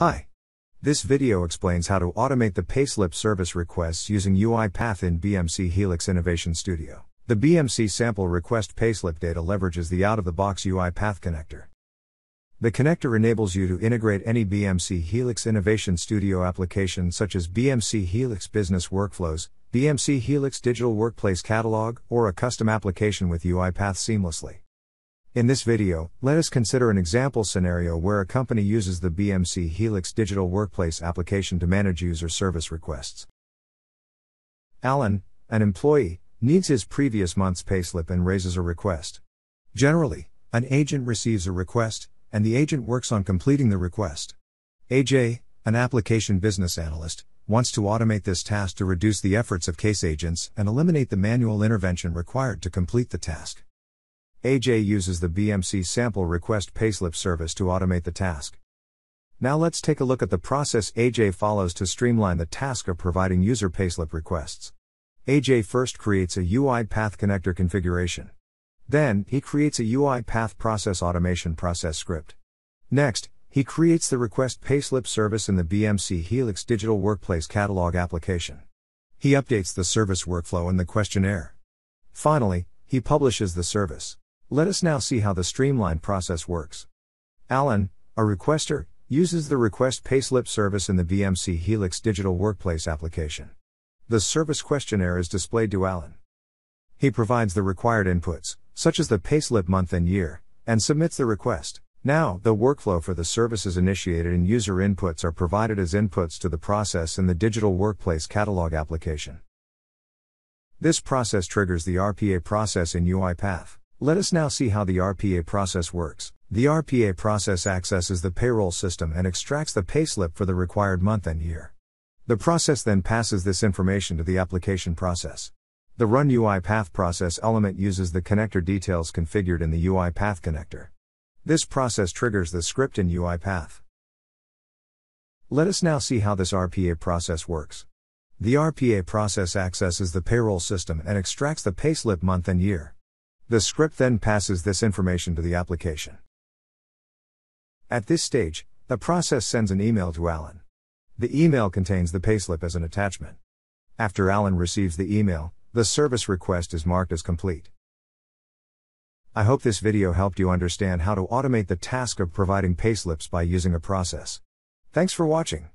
Hi. This video explains how to automate the payslip service requests using UiPath in BMC Helix Innovation Studio. The BMC sample request payslip data leverages the out of the box UiPath connector. The connector enables you to integrate any BMC Helix Innovation Studio application such as BMC Helix Business Workflows, BMC Helix Digital Workplace Catalog, or a custom application with UiPath seamlessly. In this video, let us consider an example scenario where a company uses the BMC Helix Digital Workplace application to manage user service requests. Alan, an employee, needs his previous month's payslip and raises a request. Generally, an agent receives a request, and the agent works on completing the request. AJ, an application business analyst, wants to automate this task to reduce the efforts of case agents and eliminate the manual intervention required to complete the task. AJ uses the BMC sample request payslip service to automate the task. Now let's take a look at the process AJ follows to streamline the task of providing user payslip requests. AJ first creates a UiPath connector configuration. Then, he creates a UiPath process automation process script. Next, he creates the request payslip service in the BMC Helix Digital Workplace Catalog application. He updates the service workflow in the questionnaire. Finally, he publishes the service. Let us now see how the streamlined process works. Alan, a requester, uses the request payslip service in the BMC Helix digital workplace application. The service questionnaire is displayed to Alan. He provides the required inputs, such as the payslip month and year, and submits the request. Now, the workflow for the service is initiated and user inputs are provided as inputs to the process in the digital workplace catalog application. This process triggers the RPA process in UiPath. Let us now see how the RPA process works. The RPA process accesses the payroll system and extracts the payslip for the required month and year. The process then passes this information to the application process. The Run UiPath process element uses the connector details configured in the UiPath connector. This process triggers the script in UiPath. Let us now see how this RPA process works. The RPA process accesses the payroll system and extracts the payslip month and year. The script then passes this information to the application. At this stage, the process sends an email to Alan. The email contains the payslip as an attachment. After Alan receives the email, the service request is marked as complete. I hope this video helped you understand how to automate the task of providing payslips by using a process. Thanks for watching.